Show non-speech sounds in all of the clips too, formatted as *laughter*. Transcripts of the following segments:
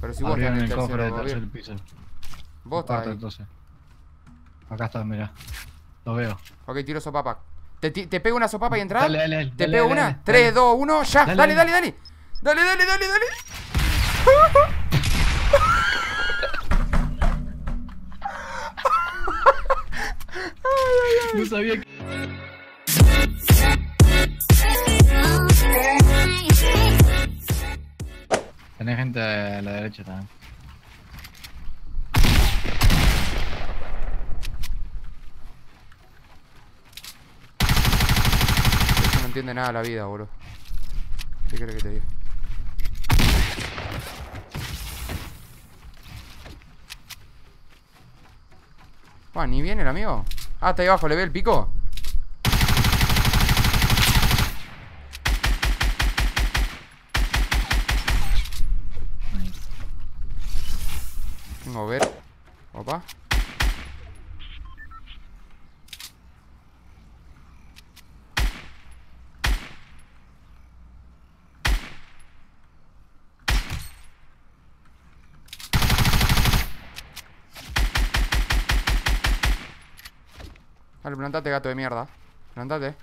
Pero si vos estás en el cofre del tercer piso. Vos estás ahí. entonces. Acá está, mira. Lo veo. Ok, tiro sopapa. ¿Te, te pego una sopapa y entras? Dale, dale, dale. ¿Te dale, pego dale, una? dale, 3, dale. 2, 1, ya. Dale, Dale, dale, dale. dale. Dale, dale, dale, dale. *laughs* No sabía que... Tenés gente a la derecha también. No entiende nada la vida, boludo. ¿Qué crees que te diga? Ah, ni viene el amigo. Ah, está ahí abajo, ¿le ve el pico? Vale, plantate, gato de mierda. Plantate.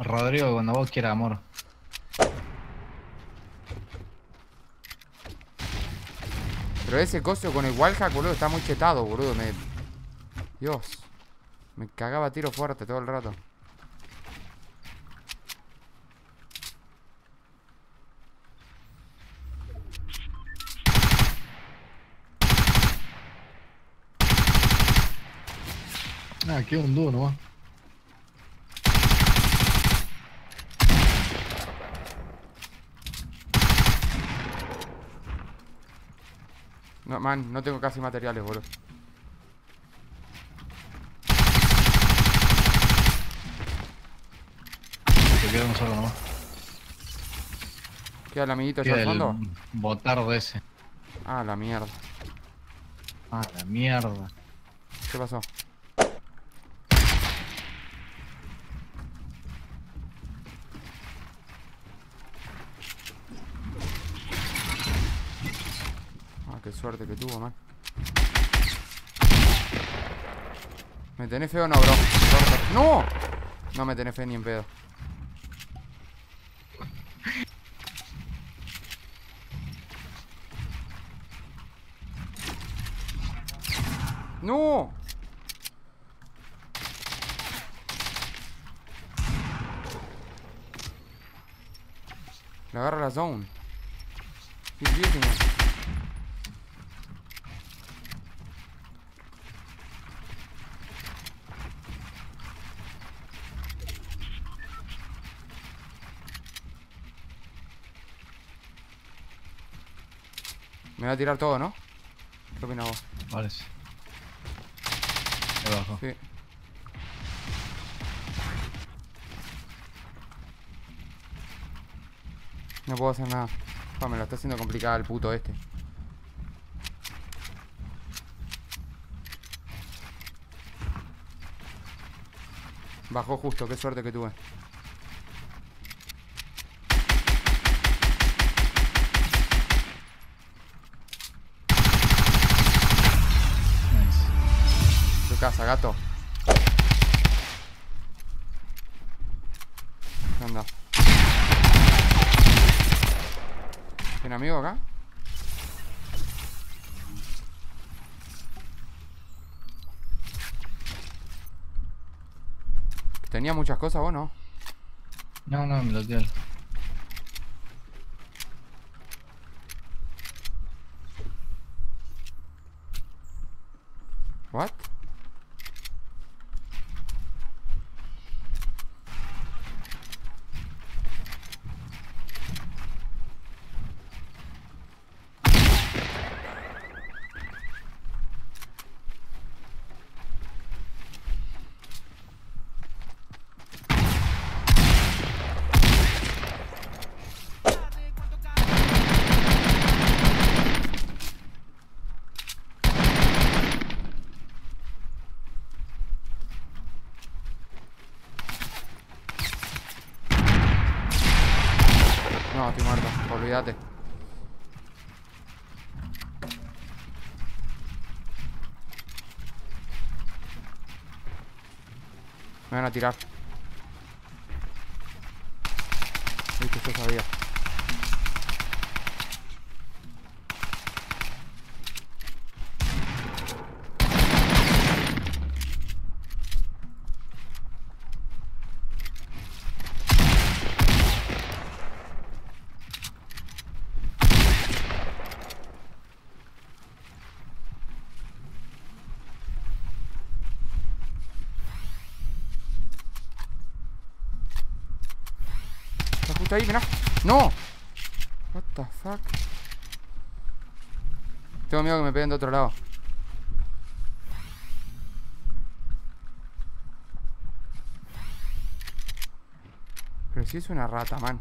Rodrigo, cuando vos quieras, amor. Pero ese coso con el wallhack, boludo, está muy chetado, boludo. Me... Dios. Me cagaba tiro fuerte todo el rato. Ah, queda un dúo nomás. No, man, no tengo casi materiales, boludo. Se queda un solo nomás. Queda el amiguito allá al fondo. botardo ese. Ah, la mierda. Ah, la mierda. ¿Qué pasó? Ah, qué suerte que tuvo, man. ¿Me tenés feo o no, bro? ¡No! No me tenés fe ni en pedo. ¡No! Le agarra la zone. It. Me va a tirar todo, ¿no? ¿Qué opinas vos? Vale. sí. No puedo hacer nada. Me lo está haciendo complicada el puto este. Bajó justo, qué suerte que tuve. Tu casa, gato. ¿Qué onda? ¿Tiene amigo acá? ¿Tenía muchas cosas vos no? No, no, me lo dio. ¿What? Olvídate. Me van a tirar. Viste, yo sabía. Ahí, mirá. ¡No! What the fuck? Tengo miedo que me peguen de otro lado. Pero si es una rata, man.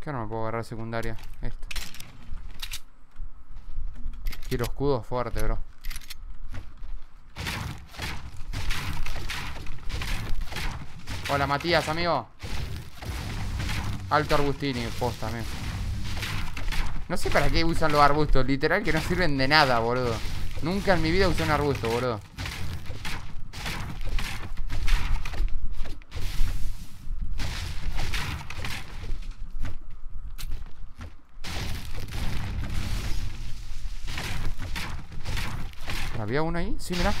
¿Qué ahora me puedo agarrar secundaria? Esto. Quiero escudo fuerte, bro. Hola, Matías, amigo. Alto Arbustini, posta, amigo. No sé para qué usan los arbustos, literal que no sirven de nada, boludo. Nunca en mi vida usé un arbusto, boludo. ¿Había uno ahí? Sí, mira.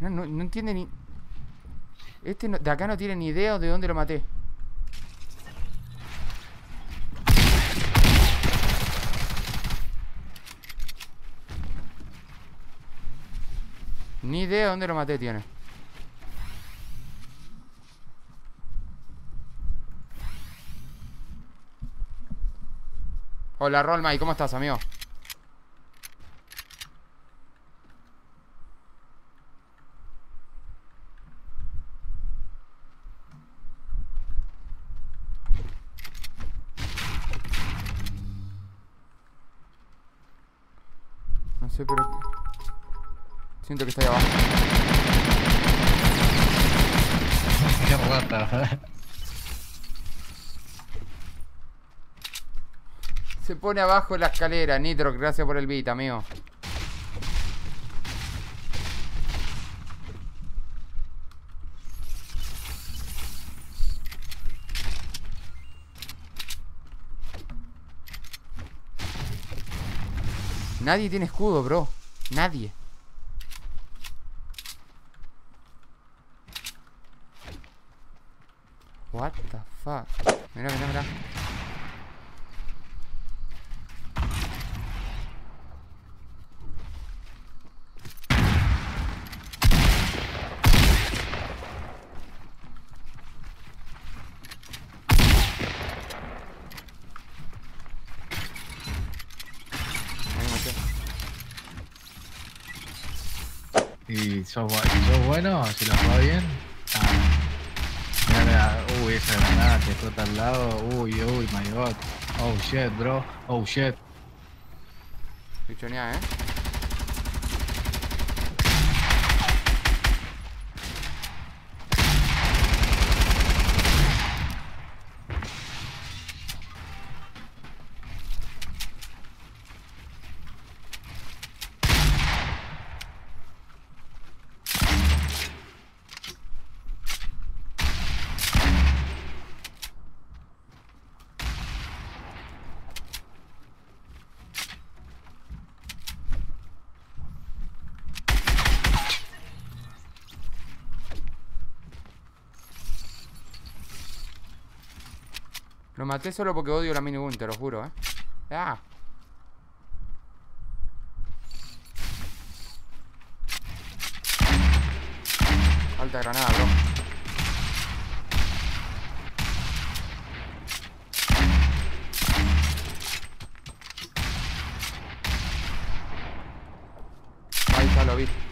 No, no, no entiende ni... Este de acá no tiene ni idea de dónde lo maté. Ni idea de dónde lo maté tiene. Hola, Rolmay, ¿cómo estás, amigo? No sé, pero... Siento que está ahí abajo. Qué rata. Se pone abajo en la escalera. Nitro, gracias por el beat, amigo. Nadie tiene escudo, bro. Nadie. What the fuck? Mira, mira, mira. Ahí me maté. Y sos, sos bueno, si lo juega bien. Ah. Uy, esa granada te explota al lado. Uy, uy, my god. Oh shit, bro. Oh shit. Pichonea, eh. Lo maté solo porque odio la minigun, te lo juro, ¿eh? ¡Ah! Alta granada, bro. Ahí ya lo vi.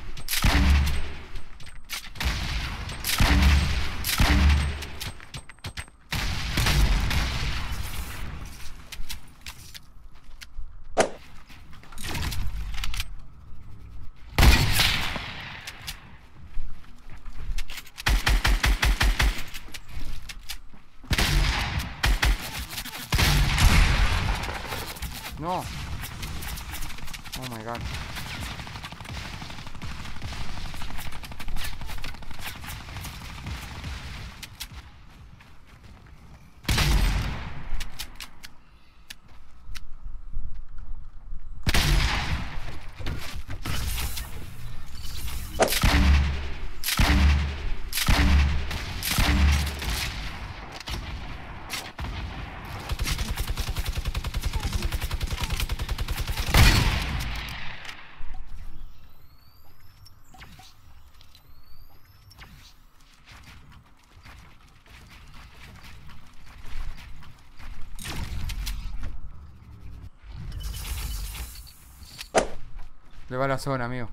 No. Oh my god. Le va la zona, amigo.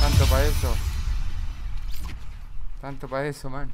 Tanto para eso. Tanto para eso, man.